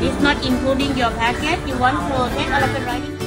It's not including your package. You want to take elephant riding?